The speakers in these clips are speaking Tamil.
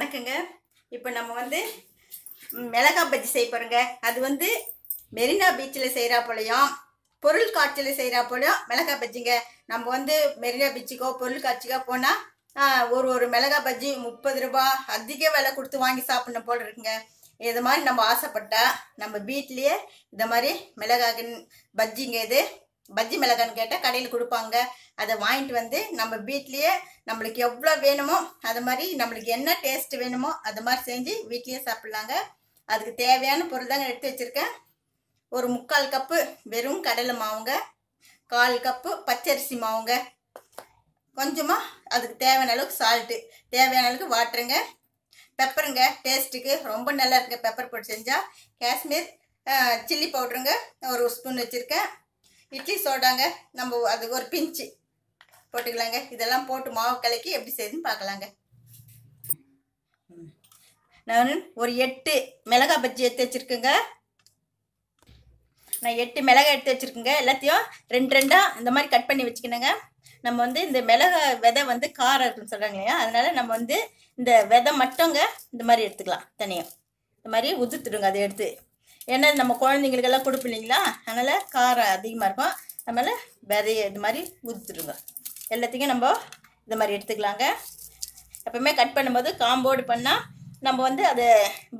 வணக்கங்க. இப்போ நம்ம வந்து மிளகா பஜ்ஜி செய்ய போகிறோங்க அது வந்து மெரினா பீச்சில் செய்கிறா போலையும் பொருள் காட்சியில் செய்கிறா போலையும் மிளகா பஜ்ஜிங்க. நம்ம வந்து மெரினா பீச்சுக்கோ பொருள் காட்சிக்கோ போனால் ஒரு ஒரு மிளகா பஜ்ஜி முப்பது ரூபா அதிக விலை கொடுத்து வாங்கி சாப்பிடணும் போல் இருக்குங்க. இது மாதிரி நம்ம ஆசைப்பட்டால் நம்ம வீட்லேயே இந்த மாதிரி மிளகாய் பஜ்ஜிங்க இது. பஜ்ஜி மிளகான்னு கேட்டால் கடையில் கொடுப்பாங்க. அதை வாங்கிட்டு வந்து நம்ம வீட்லேயே நம்மளுக்கு எவ்வளோ வேணுமோ அது மாதிரி நம்மளுக்கு என்ன டேஸ்ட் வேணுமோ அது மாதிரி செஞ்சு வீட்லேயே சாப்பிட்லாங்க. அதுக்கு தேவையான பொருள் தாங்க எடுத்து வச்சுருக்கேன். ஒரு முக்கால் கப்பு வெறும் கடலை மாவுங்க. கால் கப்பு பச்சரிசி மாவுங்க. கொஞ்சமாக அதுக்கு தேவையான அளவுக்கு சால்ட்டு தேவையான அளவுக்கு வாட்டருங்க பெப்பருங்க டேஸ்ட்டுக்கு ரொம்ப நல்லா இருக்குது பெப்பர் போட்டு செஞ்சால் காஷ்மீர் சில்லி பவுடருங்க ஒரு ஸ்பூன் வச்சுருக்கேன். இட்லி சோடாங்க. நம்ம அது ஒரு பிஞ்சு போட்டுக்கலாங்க. இதெல்லாம் போட்டு மாவு கலக்கி எப்படி செய்யுதுன்னு பார்க்கலாங்க. நான் ஒரு எட்டு மிளகாய் பஜ்ஜி எடுத்து வச்சுருக்கேங்க. நான் எட்டு மிளகாய் எடுத்து வச்சுருக்கேங்க. எல்லாத்தையும் ரெண்டு ரெண்டாக இந்த மாதிரி கட் பண்ணி வச்சுக்கணுங்க. நம்ம வந்து இந்த மிளகாய் விதை வந்து காரம் இருக்குன்னு சொல்கிறாங்க இல்லையா? அதனால் நம்ம வந்து இந்த விதை மட்டுங்க இந்த மாதிரி எடுத்துக்கலாம். தனியாக இந்த மாதிரி உதுத்துடுங்க அதை எடுத்து. ஏன்னா நம்ம குழந்தைங்களுக்கெல்லாம் கொடுப்போம் இல்லைங்களா? அதனால் காரம் அதிகமாக இருக்கும். அதனால் விதைய இது மாதிரி ஊற்றுருங்க எல்லாத்தையும் நம்ம இது மாதிரி எடுத்துக்கலாங்க. எப்பவுமே கட் பண்ணும்போது காம்போடு பண்ணால் நம்ம வந்து அதை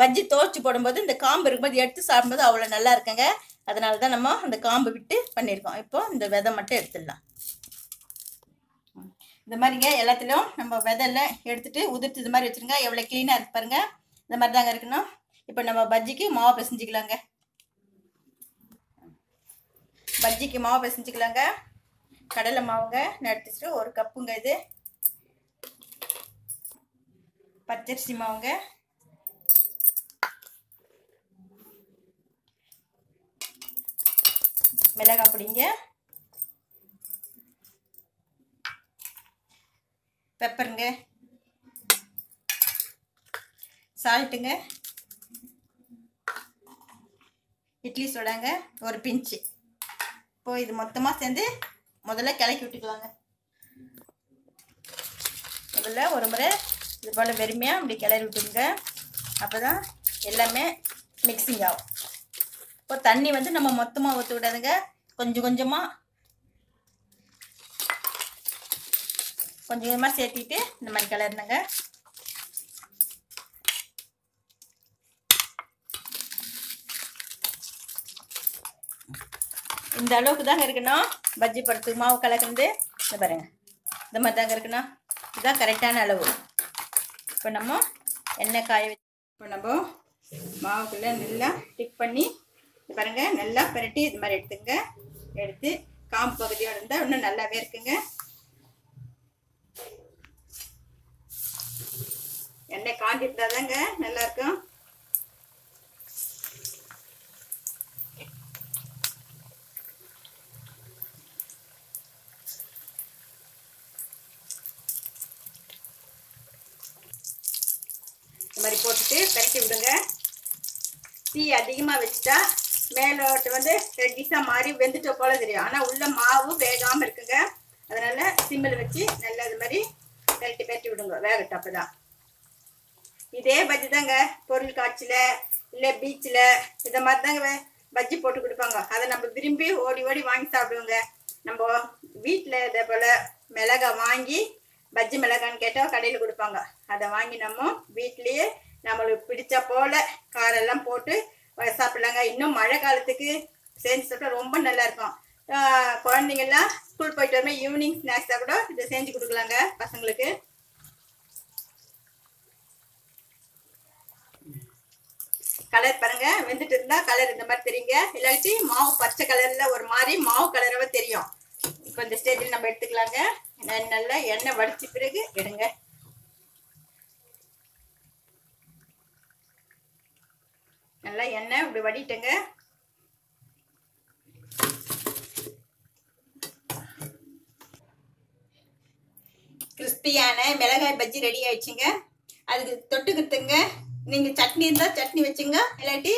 பஜ்ஜி துவச்சி போடும்போது இந்த காம்பு இருக்கும்போது எடுத்து சாப்பிடும்போது அவ்வளோ நல்லா இருக்குங்க. அதனால தான் நம்ம அந்த காம்பு விட்டு பண்ணியிருக்கோம். இப்போ இந்த விதை மட்டும் எடுத்துடலாம். இந்த மாதிரிங்க எல்லாத்துலேயும் நம்ம விதையெல்லாம் எடுத்துட்டு உதிர்த்து இது மாதிரி வச்சுருங்க. எவ்வளோ க்ளீனாக இருக்கு இந்த மாதிரி தாங்க இருக்கணும். இப்போ நம்ம பஜ்ஜிக்கு மாவு பிசைஞ்சிக்கலாங்க. பஜ்ஜிக்கு மாவு பிசைஞ்சிக்கலாங்க. கடலை மாவுங்க நடத்திச்சுட்டு ஒரு கப்புங்க இது. பச்சரிசி மாவுங்க. மிளகாய் பொடிங்க. பெப்பருங்க. சால்ட்டுங்க. இட்லி சுடாங்க ஒரு பிஞ்சு. இப்போ இது மொத்தமாக சேர்ந்து முதல்ல கிளக்கி விட்டுக்கலாங்க. முதல்ல ஒரு முறை இது போல் வெறுமையாக அப்படி கிளறி விட்டுருங்க அப்போ தான் எல்லாமே மிக்சிங் ஆகும். இப்போ தண்ணி வந்து நம்ம மொத்தமாக ஊற்ற விடாதுங்க. கொஞ்சம் கொஞ்சமாக கொஞ்சம் கொஞ்சமாக சேர்த்திட்டு இந்த மாதிரி கிளறினுங்க. இந்த அளவுக்கு தாங்க இருக்கணும். பஜ்ஜி படத்துக்கு மாவு கலக்கிறது இந்த பாருங்க. இந்த மாதிரி தாங்க இருக்கணும். இதுதான் கரெக்டான அளவு. இப்போ நம்ம எண்ணெய் காய வச்சு இப்போ நம்ம மாவுக்குள்ளே நல்லா டிக் பண்ணி இது பாருங்க. நல்லா பிரட்டி இது மாதிரி எடுத்துங்க. எடுத்து காம்பு பகுதியோடு இருந்தால் இன்னும் நல்லாவே இருக்குங்க. எண்ணெய் காண்டிட்டு தாங்க நல்லாயிருக்கும் இந்த மாதிரி போட்டுட்டு கரைச்சி விடுங்க. தீ அதிகமாக வச்சுட்டா மேலோட்டு வந்து ரெட்டிஸாக மாறி வெந்துட்ட போல தெரியும். ஆனால் உள்ள மாவு வேகாமல் இருக்குங்க. அதனால் சிம்மில் வச்சு நல்லா இது மாதிரி கரட்டி கட்டி விடுங்க. வேகட்டும் அப்போ தான் இதே பஜ்ஜி தாங்க. பொருள் காட்சியில் இல்லை பீச்சில் இதை மாதிரி தாங்க வே- பஜ்ஜி போட்டு கொடுப்பாங்க. அதை நம்ம விரும்பி ஓடி ஓடி வாங்கி சாப்பிடுவோங்க. நம்ம வீட்டில் இதே போல் மிளகா வாங்கி பஜ்ஜி மிளகான்னு கேட்டால் கடையில் கொடுப்பாங்க. அதை வாங்கி நம்ம வீட்லேயே நம்மளுக்கு பிடிச்ச போல் காரெல்லாம் போட்டு சாப்பிட்லாங்க இன்னும் மழை காலத்துக்கு செஞ்சு சாப்பிட்டா ரொம்ப நல்லா இருக்கும். குழந்தைங்கள்லாம் ஸ்கூல் போயிட்டு வரமே ஈவினிங் ஸ்நாக்ஸாக கூட இதை செஞ்சு கொடுக்கலாங்க பசங்களுக்கு. கலர் பாருங்க வெந்துட்டு இருந்தா கலர் இந்த மாதிரி தெரியுங்க. இல்லாட்டி மாவு பச்சை கலர்ல ஒரு மாதிரி மாவு கலராக தெரியும். இப்போ இந்த ஸ்டேஜில் நம்ம எடுத்துக்கலாங்க. நல்லா எண்ணெய் வடிச்ச பிறகு எடுங்க. நல்லா எண்ணெய் இப்படி வடிட்டுங்க. கிறிஸ்பியான மிளகாய் பஜ்ஜி ரெடி ஆயிடுச்சுங்க. அதுக்கு தொட்டுக்கிறதுங்க நீங்கள் சட்னி இருந்தால் சட்னி வச்சுங்க. இல்லாட்டி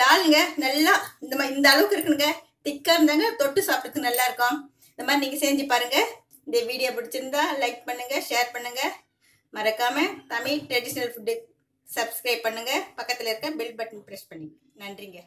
டாலுங்க நல்லா இந்த மாதிரி இந்த அளவுக்கு இருக்குங்க திக்காக இருந்தாங்க தொட்டு சாப்பிட்றதுக்கு நல்லா இருக்கும். இந்த மாதிரி நீங்கள் செஞ்சு பாருங்கள் இந்த வீடியோ பிடிச்சிருந்தா லைக் பண்ணுங்கள் ஷேர் பண்ணுங்கள் மறக்காம தமிழ் ட்ரெடிஷ்னல் ஃபுட்டு சப்ஸ்கிரைப் பண்ணுங்க. பக்கத்தில் இருக்க பெல் பட்டன் ப்ரெஸ் பண்ணி நன்றிங்க.